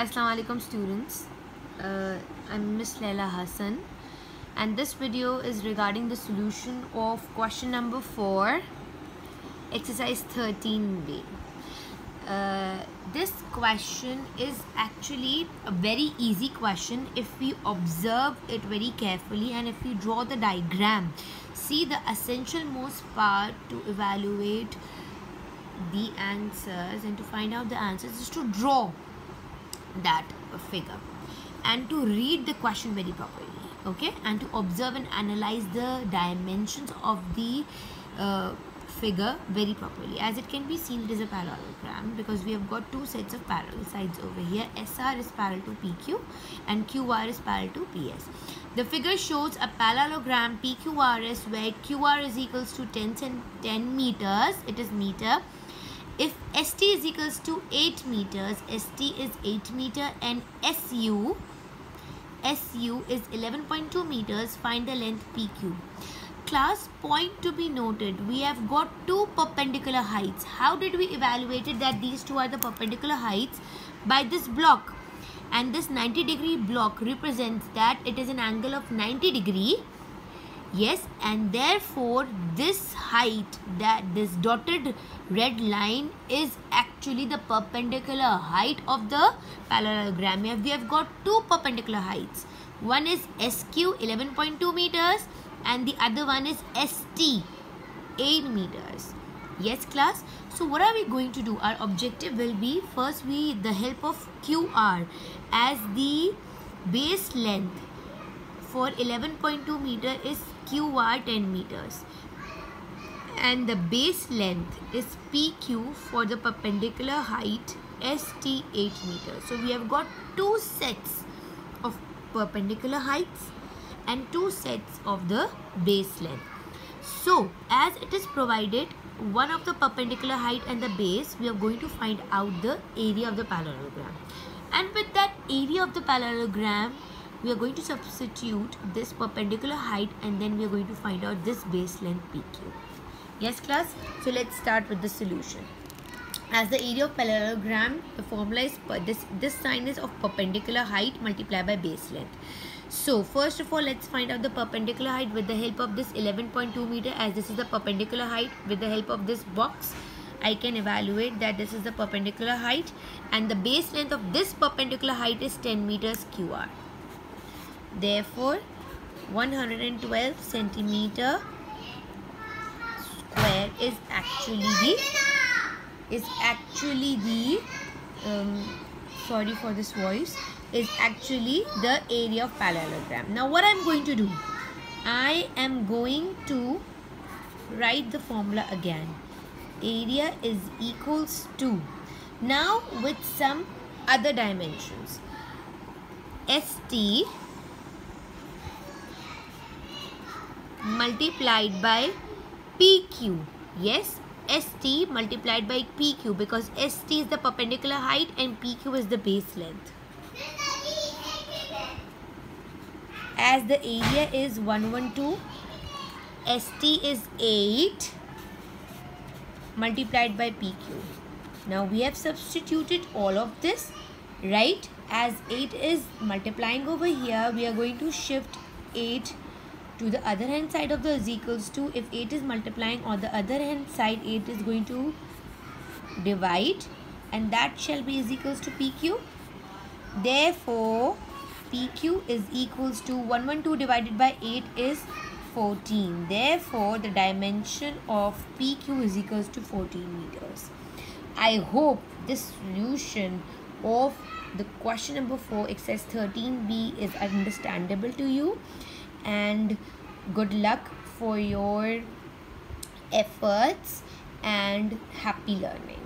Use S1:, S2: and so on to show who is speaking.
S1: Assalamu alaikum students. Uh, I'm Miss Laila Hassan and this video is regarding the solution of question number 4 exercise 13b. Uh, this question is actually a very easy question if we observe it very carefully and if we draw the diagram. See the essential most part to evaluate the answers and to find out the answers is to draw that figure and to read the question very properly okay and to observe and analyze the dimensions of the uh, figure very properly. As it can be seen it is a parallelogram because we have got two sets of parallel sides over here. SR is parallel to PQ and QR is parallel to PS the figure shows a parallelogram PQRS where QR is equals to 10 and 10 meters. It is meter if ST is equals to 8 meters, ST is 8 meter and SU, SU is 11.2 meters, find the length PQ. Class point to be noted, we have got two perpendicular heights. How did we evaluate it that these two are the perpendicular heights? By this block. And this 90 degree block represents that it is an angle of 90 degree yes and therefore this height that this dotted red line is actually the perpendicular height of the parallelogram we have got two perpendicular heights. One is sq 11.2 meters and the other one is st 8 meters. Yes class? So what are we going to do? Our objective will be first we the help of qr as the base length for 11.2 meter is QR 10 meters and the base length is PQ for the perpendicular height ST 8 meters. So we have got two sets of perpendicular heights and two sets of the base length. So as it is provided one of the perpendicular height and the base we are going to find out the area of the parallelogram and with that area of the parallelogram we are going to substitute this perpendicular height and then we are going to find out this base length PQ. Yes class? So let's start with the solution. As the area of parallelogram, the formula is this, this sign is of perpendicular height multiplied by base length. So first of all, let's find out the perpendicular height with the help of this 11.2 meter as this is the perpendicular height with the help of this box. I can evaluate that this is the perpendicular height and the base length of this perpendicular height is 10 meters QR. Therefore, 112 centimeter square is actually the is actually the um, sorry for this voice is actually the area of parallelogram. Now what I'm going to do? I am going to write the formula again. Area is equals to now with some other dimensions. ST multiplied by PQ. Yes, ST multiplied by PQ because ST is the perpendicular height and PQ is the base length. As the area is 112, ST is 8 multiplied by PQ. Now we have substituted all of this, right? As 8 is multiplying over here, we are going to shift 8 to the other hand side of the is equals to if 8 is multiplying on the other hand side 8 is going to divide and that shall be is equals to PQ therefore PQ is equals to 112 divided by 8 is 14 therefore the dimension of PQ is equals to 14 meters. I hope this solution of the question number 4 exercise 13b is understandable to you and good luck for your efforts and happy learning